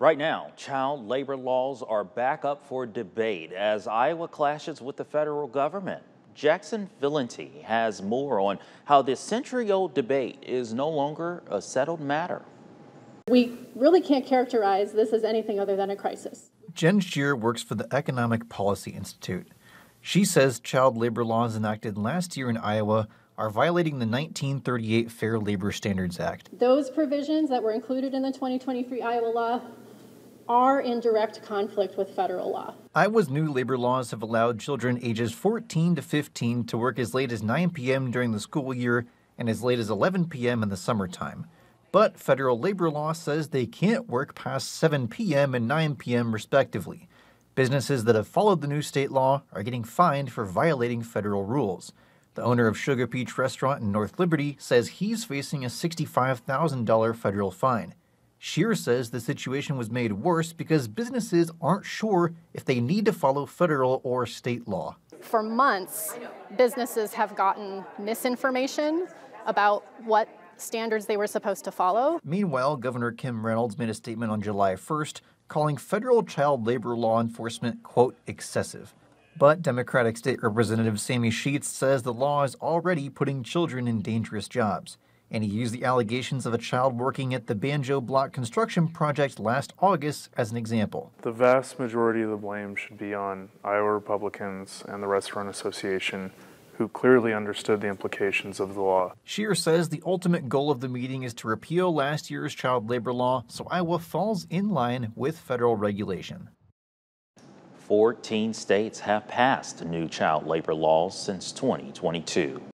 Right now, child labor laws are back up for debate as Iowa clashes with the federal government. Jackson Valenti has more on how this century old debate is no longer a settled matter. We really can't characterize this as anything other than a crisis. Jen Shear works for the Economic Policy Institute. She says child labor laws enacted last year in Iowa are violating the 1938 Fair Labor Standards Act. Those provisions that were included in the 2023 Iowa law are in direct conflict with federal law. Iowa's new labor laws have allowed children ages 14 to 15 to work as late as 9 p.m. during the school year and as late as 11 p.m. in the summertime. But federal labor law says they can't work past 7 p.m. and 9 p.m. respectively. Businesses that have followed the new state law are getting fined for violating federal rules. The owner of Sugar Peach Restaurant in North Liberty says he's facing a $65,000 federal fine. Shear says the situation was made worse because businesses aren't sure if they need to follow federal or state law. For months, businesses have gotten misinformation about what standards they were supposed to follow. Meanwhile, Governor Kim Reynolds made a statement on July 1st calling federal child labor law enforcement, quote, excessive. But Democratic State Representative Sami Scheetz says the law is already putting children in dangerous jobs and he used the allegations of a child working at the Banjo Block construction project last August as an example. The vast majority of the blame should be on Iowa Republicans and the Restaurant Association, who clearly understood the implications of the law. Shear says the ultimate goal of the meeting is to repeal last year's child labor law so Iowa falls in line with federal regulation. 14 states have passed new child labor laws since 2022.